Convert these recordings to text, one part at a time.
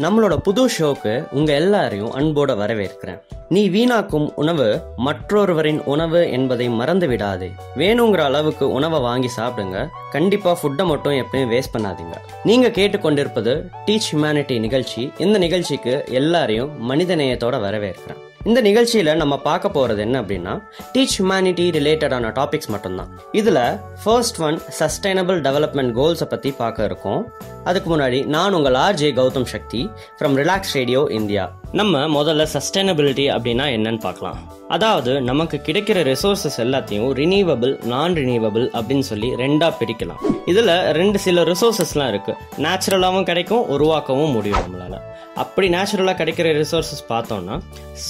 நம்மளோட புது ஷோக்கு உங்க எல்லாரையும் அன்போட வரவேற்கிறேன். நீ வீணாக்கும் உணவு மற்றொருவரின் உணவு என்பதை மறந்து விடாதே வேணுங்கிற அளவுக்கு உணவை வாங்கி சாப்பிடுங்க. கண்டிப்பா ஃபுட்டை மட்டும் எப்பயும் வேஸ்ட் பண்ணாதீங்க. நீங்க கேட்டுக்கொண்டிருப்பது டீச் ஹியூமனிட்டி நிகழ்ச்சி. இந்த நிகழ்ச்சிக்கு எல்லாரையும் மனிதநேயத்தோட வரவேற்கிறேன். இந்த நிகழ்ச்சியில் நம்ம பார்க்க போகிறது என்ன அப்படின்னா டீச் ஹியூமனிட்டி ரிலேட்டடான டாபிக்ஸ் மட்டும்தான். இதில் ஃபர்ஸ்ட் ஒன் சஸ்டைனபிள் டெவலப்மெண்ட் கோல்ஸை பற்றி பார்க்க இருக்கோம். அதுக்கு முன்னாடி நான் உங்கள் RJ Gautham Sakthi from relax radio India நம்ம முதல்ல சஸ்டைனபிலிட்டி அப்படின்னா என்னன்னு பார்க்கலாம். அதாவது நமக்கு கிடைக்கிற ரிசோர்சஸ் எல்லாத்தையும் ரினியூவபிள் நான் ரினியூவபிள் அப்படின்னு சொல்லி ரெண்டாக பிரிக்கலாம். இதில் ரெண்டு சில ரிசோர்சஸ்லாம் இருக்குது நேச்சுரலாகவும் கிடைக்கும் உருவாக்கவும் முடியும் நம்மளால. அப்படி நேச்சுரலாக கிடைக்கிற ரிசோர்சஸ் பார்த்தோம்னா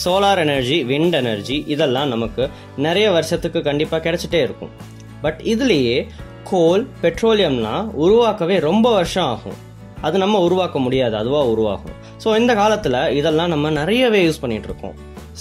சோலார் எனர்ஜி விண்ட் எனர்ஜி இதெல்லாம் நமக்கு நிறைய வருஷத்துக்கு கண்டிப்பாக கிடைச்சிட்டே இருக்கும். பட் இதுலேயே கோல் பெட்ரோலியம்லாம் உருவாக்கவே ரொம்ப வருஷம் ஆகும். அது நம்ம உருவாக்க முடியாது அதுவாக உருவாகும். ஸோ இந்த காலத்தில் இதெல்லாம் நம்ம நிறையவே யூஸ் பண்ணிட்டு இருக்கோம்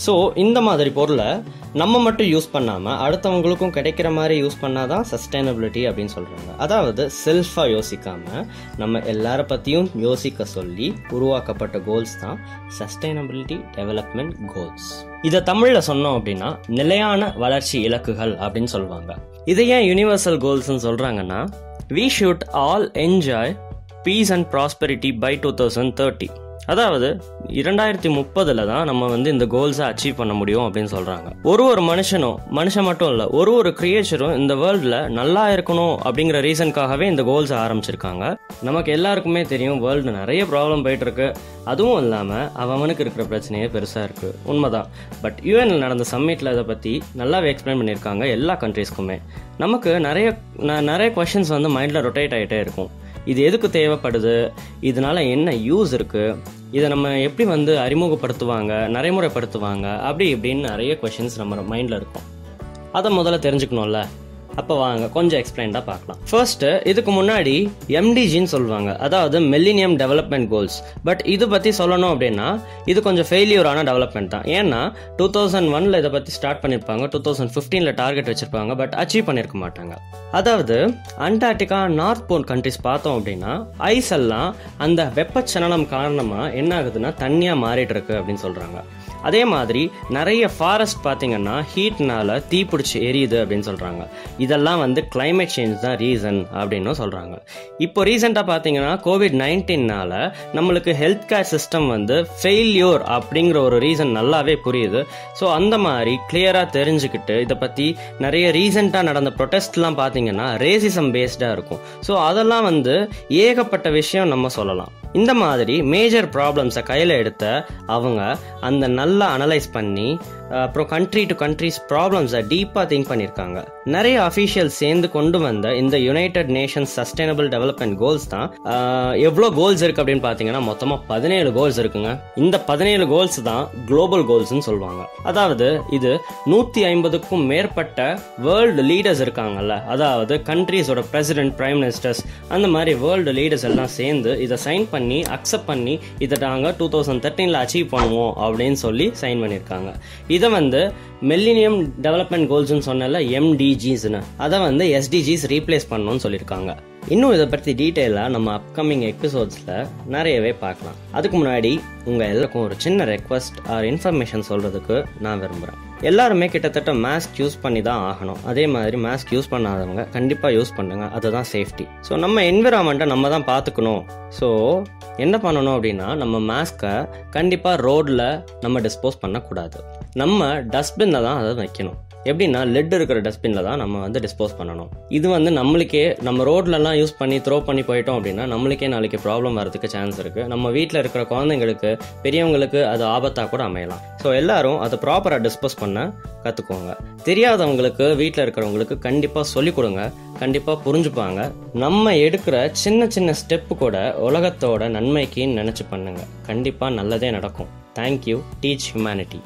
ஸோ இந்த மாதிரி பொருளை நம்ம மட்டும் யூஸ் பண்ணாமல் அடுத்தவங்களுக்கும் கிடைக்கிற மாதிரி யூஸ் பண்ணால் தான் சஸ்டைனபிலிட்டி அப்படின்னு சொல்கிறாங்க அதாவது செல்ஃபாக யோசிக்காமல் நம்ம எல்லார பற்றியும் யோசிக்க சொல்லி உருவாக்கப்பட்ட கோல்ஸ் தான் சஸ்டைனபிலிட்டி டெவலப்மெண்ட் கோல்ஸ் இதை தமிழில் சொன்னோம் அப்படின்னா நிலையான வளர்ச்சி இலக்குகள் அப்படின்னு சொல்லுவாங்க. இதை ஏன் யூனிவர்சல் கோல்ஸ்னு சொல்கிறாங்கன்னா we should all enjoy peace and prosperity by two thousand thirty அதாவது இரண்டாயிரத்தி முப்பதுல தான் நம்ம வந்து இந்த கோல்ஸை அச்சீவ் பண்ண முடியும் அப்படின்னு சொல்றாங்க. ஒரு ஒரு மனுஷனும் மனுஷன் மட்டும் இல்லை ஒரு ஒரு கிரியேச்சரும் இந்த வேர்ல்டில் நல்லா இருக்கணும் அப்படிங்கிற ரீசனுக்காகவே இந்த கோல்ஸை ஆரம்பிச்சிருக்காங்க. நமக்கு எல்லாருக்குமே தெரியும் வேர்ல்டு நிறைய ப்ராப்ளம் போயிட்டு இருக்கு அதுவும் இல்லாமல் அவனுக்கு இருக்கிற பிரச்சனையே பெருசாக இருக்கு. உண்மைதான். பட் யூஎன்ல நடந்த சம்மிட்டில் இதை பற்றி நல்லாவே எக்ஸ்பிளைன் பண்ணியிருக்காங்க எல்லா கண்ட்ரீஸ்க்குமே நமக்கு நிறைய ந- நிறைய கொஷின்ஸ் வந்து மைண்டில் ரொட்டேட் ஆகிட்டே இருக்கும். இது எதுக்கு தேவைப்படுது? இதனால என்ன யூஸ் இருக்குது இதை நம்ம எப்படி வந்து அறிமுகப்படுத்துவாங்க நடைமுறைப்படுத்துவாங்க அப்படி இப்படின்னு நிறைய கொஷின்ஸ் நம்ம மைண்டில் இருக்கும். அதை முதல்ல தெரிஞ்சுக்கணும்ல? அப்போ வாங்க கொஞ்சம் எக்ஸ்பிளைன்டாக பார்க்கலாம். ஃபர்ஸ்ட் இதுக்கு முன்னாடி எம்டிஜின்னு சொல்லுவாங்க. அதாவது மெல்லினியம் டெவலப்மெண்ட் கோல்ஸ் பட் இது பற்றி சொல்லணும் அப்படின்னா இது கொஞ்சம் ஃபெயிலியரான டெவலப்மெண்ட் தான். ஏன்னா டூ தௌசண்ட் ஒன்ல இதை பற்றி ஸ்டார்ட் பண்ணியிருப்பாங்க டூ தௌசண்ட் ஃபிஃப்டீனில் டார்கெட் வச்சிருப்பாங்க பட் அச்சீவ் பண்ணியிருக்க மாட்டாங்க. அதாவது அண்டார்டிகா நார்த் போல் கண்ட்ரிஸ் பார்த்தோம் அப்படின்னா ஐஸ் எல்லாம் அந்த வெப்பச்சலனம் காரணமாக என்ன ஆகுதுன்னா தண்ணியாக மாறிட்டு இருக்கு அப்படின்னு சொல்கிறாங்க அதே மாதிரி நிறைய ஃபாரஸ்ட் பார்த்தீங்கன்னா ஹீட்னால தீப்பிடிச்சி எரியுது அப்படின்னு சொல்கிறாங்க இதெல்லாம் வந்து கிளைமேட் சேஞ்ச் தான் ரீசன் அப்படின்னு சொல்கிறாங்க இப்போ ரீசெண்டாக பார்த்தீங்கன்னா கோவிட் நைன்டீன்னால் நம்மளுக்கு ஹெல்த் கேர் சிஸ்டம் வந்து ஃபெயில்யூர் அப்படிங்கிற ஒரு ரீசன் நல்லாவே புரியுது. ஸோ அந்த மாதிரி கிளியராக தெரிஞ்சுக்கிட்டு இதை பற்றி நிறைய ரீசெண்டாக நடந்த ப்ரொட்டஸ்ட்லாம் பார்த்தீங்கன்னா ரேசிசம் பேஸ்டாக இருக்கும். ஸோ அதெல்லாம் வந்து ஏகப்பட்ட விஷயம் நம்ம சொல்லலாம். இந்த மாதிரி மேஜர் ப்ராப்ளம்ஸை கையில் எடுத்த அவங்க அந்த நல்லா அனலைஸ் பண்ணி அப்புறம் கண்ட்ரி டு கண்ட்ரிஸ் ப்ராப்ளம்ஸை டீப்பாக திங்க் பண்ணியிருக்காங்க நிறைய அஃபீஷியல் சேர்ந்து கொண்டு வந்த இந்த United Nations sustainable development goals தான். எவ்வளோ கோல்ஸ் இருக்குது அப்படின்னு பார்த்தீங்கன்னா மொத்தமாக பதினேழு கோல்ஸ் இருக்குங்க. இந்த பதினேழு கோல்ஸ் தான் குளோபல் கோல்ஸ்னு சொல்லுவாங்க. அதாவது இது நூற்றி ஐம்பதுக்கும் மேற்பட்ட வேர்ல்டு லீடர்ஸ் இருக்காங்கல்ல. அதாவது கண்ட்ரீஸோட பிரசிடென்ட் பிரைம் மினிஸ்டர்ஸ் அந்த மாதிரி வேர்ல்டு லீடர்ஸ் எல்லாம் சேர்ந்து இதை சைன் பண்ணி அக்செப்ட் பண்ணி இதை நாங்கள் டூ தௌசண்ட் தேர்ட்டீனில் அச்சீவ் பண்ணுவோம் அப்படின்னு சொல்லி சைன் பண்ணியிருக்காங்க இதை வந்து மெல்லினியம் டெவலப்மெண்ட் கோல்ஸ்னு சொன்னல எம்டிஜிஸ்னு அதை வந்து எஸ்டிஜிஸ் ரீப்ளேஸ் பண்ணணும்னு சொல்லியிருக்காங்க இன்னும் இதை பற்றி டீட்டெயிலாக நம்ம அப்கமிங் எபிசோட்ஸில் நிறையவே பார்க்கலாம். அதுக்கு முன்னாடி உங்கள் எல்லாருக்கும் ஒரு சின்ன ரெக்வஸ்ட் ஆர் இன்ஃபர்மேஷன் சொல்கிறதுக்கு நான் விரும்புகிறேன் எல்லாருமே கிட்டத்தட்ட மாஸ்க் யூஸ் பண்ணி தான் ஆகணும். அதே மாதிரி மாஸ்க் யூஸ் பண்ணாதவங்க கண்டிப்பாக யூஸ் பண்ணுங்க. அதுதான் சேஃப்டி ஸோ நம்ம என்விரான்மெண்ட்டை நம்ம தான் பார்த்துக்கணும் ஸோ என்ன பண்ணணும் அப்படின்னா நம்ம மாஸ்க்கை கண்டிப்பாக ரோடில் நம்ம டிஸ்போஸ் பண்ணக்கூடாது. நம்ம டஸ்ட்பின்ல தான் அதை வைக்கணும். எப்படின்னா லெட் இருக்கிற டஸ்ட்பினில் தான் நம்ம வந்து டிஸ்போஸ் பண்ணணும். இது வந்து நம்மளுக்கே நம்ம ரோட்லலாம் யூஸ் பண்ணி த்ரோ பண்ணி போயிட்டோம் அப்படின்னா நம்மளுக்கே நாளைக்கு ப்ராப்ளம் வரதுக்கு சான்ஸ் இருக்கு. நம்ம வீட்டில் இருக்கிற குழந்தைங்களுக்கு பெரியவங்களுக்கு அது ஆபத்தாக கூட அமையலாம். ஸோ எல்லாரும் அதை ப்ராப்பராக டிஸ்போஸ் பண்ண கற்றுக்கோங்க தெரியாதவங்களுக்கு வீட்டில் இருக்கிறவங்களுக்கு கண்டிப்பாக சொல்லிக் கொடுங்க. கண்டிப்பாக புரிஞ்சுப்பாங்க. நம்ம எடுக்கிற சின்ன சின்ன ஸ்டெப்பு கூட உலகத்தோட நன்மைக்குன்னு நினச்சி பண்ணுங்க. கண்டிப்பாக நல்லதே நடக்கும். Thank you teach humanity